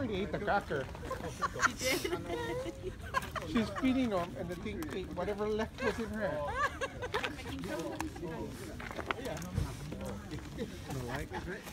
already ate the cracker. She did. She's feeding them, and the thing ate whatever left was in her.